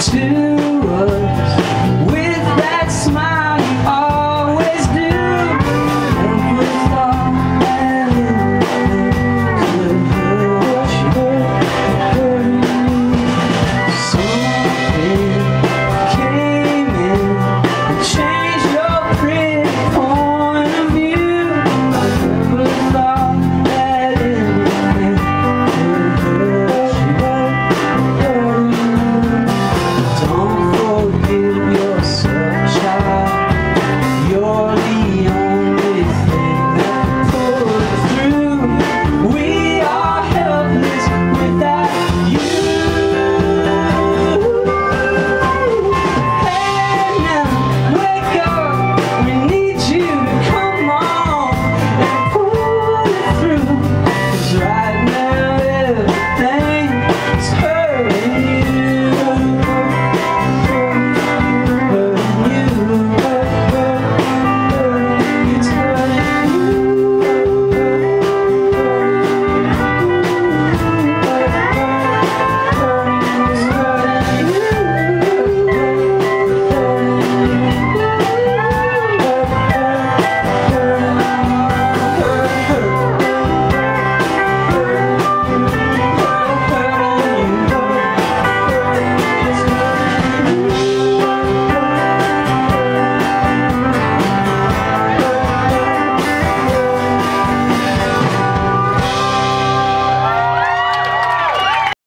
to us